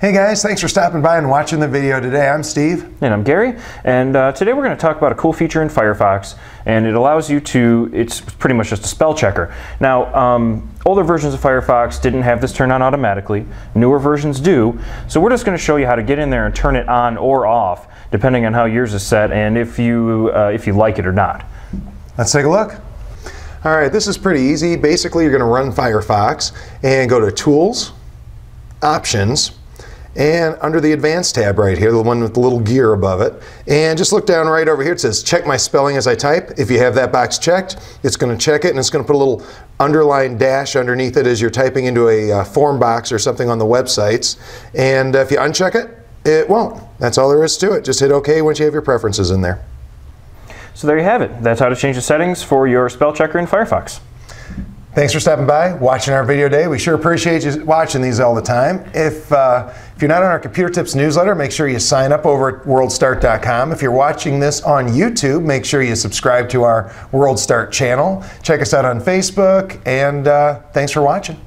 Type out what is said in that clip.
Hey guys, thanks for stopping by and watching the video today. I'm Steve. And I'm Gary, and uh, today we're going to talk about a cool feature in Firefox, and it allows you to, it's pretty much just a spell checker. Now, um, older versions of Firefox didn't have this turned on automatically, newer versions do, so we're just going to show you how to get in there and turn it on or off, depending on how yours is set and if you, uh, if you like it or not. Let's take a look. All right, this is pretty easy. Basically, you're going to run Firefox and go to Tools, Options, and under the Advanced tab right here, the one with the little gear above it, and just look down right over here. It says check my spelling as I type. If you have that box checked, it's going to check it and it's going to put a little underlined dash underneath it as you're typing into a uh, form box or something on the websites. And if you uncheck it, it won't. That's all there is to it. Just hit OK once you have your preferences in there. So there you have it. That's how to change the settings for your spell checker in Firefox. Thanks for stopping by, watching our video today. We sure appreciate you watching these all the time. If, uh, if you're not on our Computer Tips newsletter, make sure you sign up over at worldstart.com. If you're watching this on YouTube, make sure you subscribe to our World Start channel. Check us out on Facebook, and uh, thanks for watching.